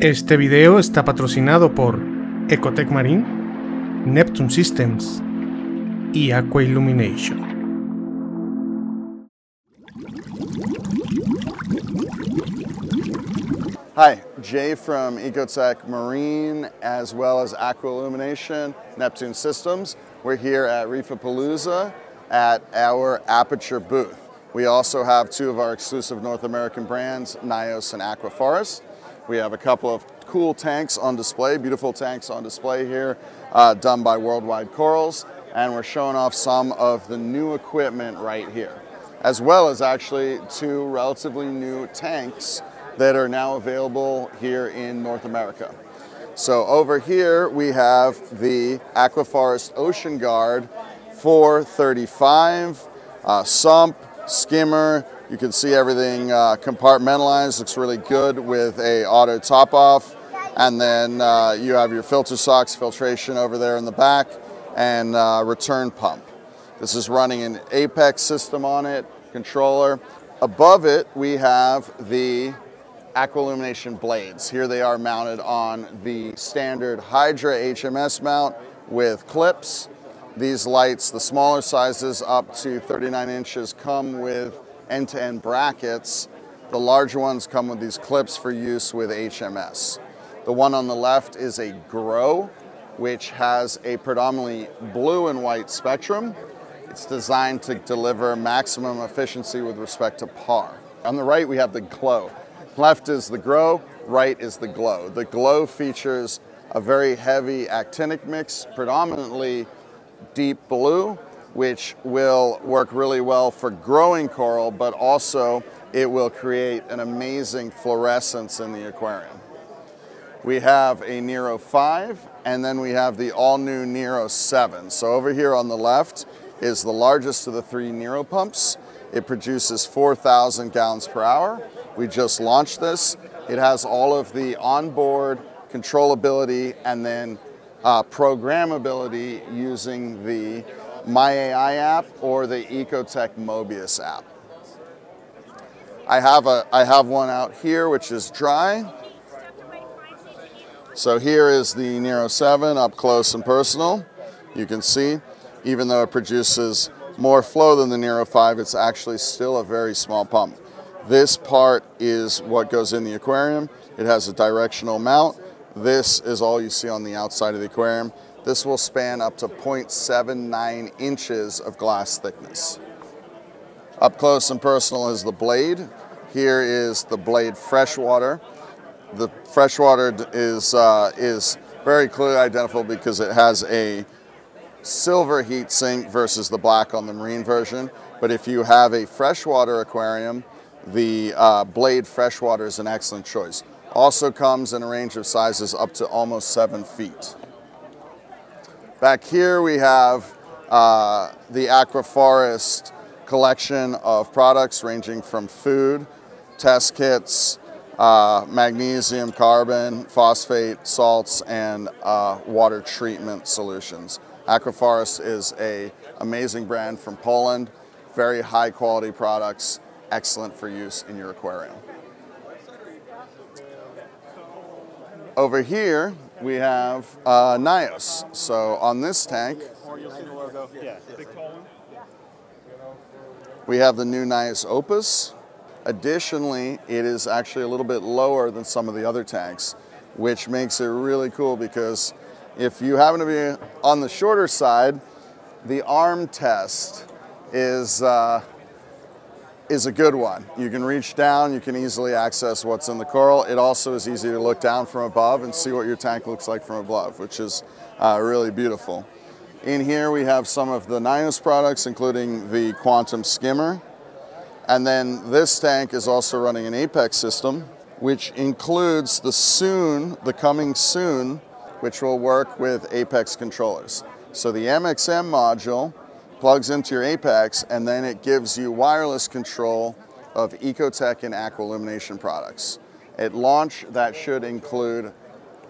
Este video está patrocinado por Ecotech Marine, Neptune Systems y Aqua Illumination. Hi, Jay from Ecotech Marine as well as Aqua Illumination, Neptune Systems. We're here at Reefapalooza at our Aperture booth. We also have two of our exclusive North American brands, Nyos and Aquaforest. We have a couple of cool tanks on display, beautiful tanks on display here, uh, done by Worldwide Corals, and we're showing off some of the new equipment right here, as well as actually two relatively new tanks that are now available here in North America. So over here we have the Aquaforest Ocean Guard 435 uh, sump, skimmer, you can see everything uh, compartmentalized, looks really good with a auto top off. And then uh, you have your filter socks, filtration over there in the back, and uh, return pump. This is running an Apex system on it, controller. Above it, we have the Aqua Illumination blades. Here they are mounted on the standard Hydra HMS mount with clips. These lights, the smaller sizes up to 39 inches, come with end-to-end brackets. The larger ones come with these clips for use with HMS. The one on the left is a Grow, which has a predominantly blue and white spectrum. It's designed to deliver maximum efficiency with respect to PAR. On the right, we have the Glow. Left is the Grow, right is the Glow. The Glow features a very heavy actinic mix, predominantly deep blue, which will work really well for growing coral, but also it will create an amazing fluorescence in the aquarium. We have a Nero 5, and then we have the all-new Nero 7. So over here on the left is the largest of the three Nero pumps. It produces 4,000 gallons per hour. We just launched this. It has all of the onboard controllability and then uh, programmability using the MyAI app or the Ecotech Mobius app. I have, a, I have one out here which is dry. So here is the Nero 7 up close and personal. You can see, even though it produces more flow than the Nero 5, it's actually still a very small pump. This part is what goes in the aquarium. It has a directional mount. This is all you see on the outside of the aquarium. This will span up to 0.79 inches of glass thickness. Up close and personal is the blade. Here is the blade freshwater. The freshwater is, uh, is very clearly identifiable because it has a silver heat sink versus the black on the marine version. But if you have a freshwater aquarium, the uh, blade freshwater is an excellent choice. Also comes in a range of sizes up to almost seven feet. Back here we have uh, the Aquaforest collection of products ranging from food, test kits, uh, magnesium, carbon, phosphate, salts, and uh, water treatment solutions. Aquaforest is a amazing brand from Poland, very high quality products, excellent for use in your aquarium. Over here, we have uh, Nyos. So on this tank, we have the new Nyos Opus. Additionally, it is actually a little bit lower than some of the other tanks, which makes it really cool because if you happen to be on the shorter side, the arm test is uh, is a good one. You can reach down, you can easily access what's in the coral. It also is easy to look down from above and see what your tank looks like from above, which is uh, really beautiful. In here we have some of the Nyos products, including the Quantum Skimmer. And then this tank is also running an Apex system, which includes the soon, the coming soon, which will work with Apex controllers. So the MXM module plugs into your Apex, and then it gives you wireless control of Ecotech and Aqua Illumination products. At launch, that should include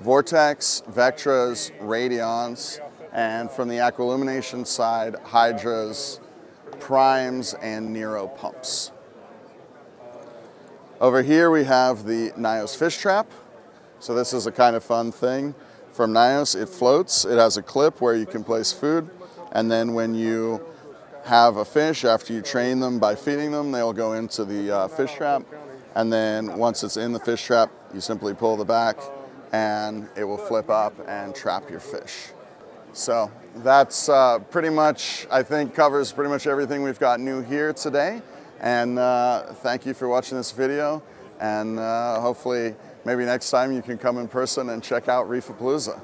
VorTech, Vectras, Radions, and from the Aqua Illumination side, Hydras, Primes, and Nero pumps. Over here we have the Nyos fish trap. So this is a kind of fun thing from Nyos. It floats. It has a clip where you can place food, and then when you have a fish, after you train them by feeding them, they'll go into the uh, fish trap, and then once it's in the fish trap, you simply pull the back, and it will flip up and trap your fish. So that's uh, pretty much, I think, covers pretty much everything we've got new here today. And uh, thank you for watching this video. And uh, hopefully, maybe next time you can come in person and check out Reefapalooza.